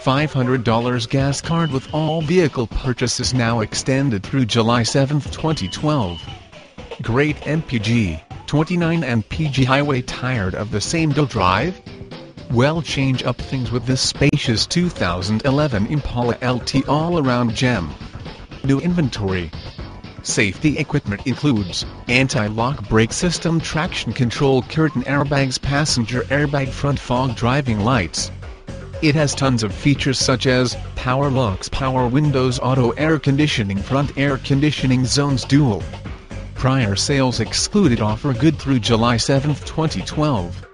$500 gas card with all vehicle purchases now extended through July 7, 2012. Great MPG, 29 MPG highway tired of the same go drive? Well change up things with this spacious 2011 Impala LT all-around gem. New inventory. Safety equipment includes anti-lock brake system traction control curtain airbags passenger airbag front fog driving lights. It has tons of features such as power locks power windows auto air conditioning front air conditioning zones dual. Prior sales excluded offer good through July 7, 2012.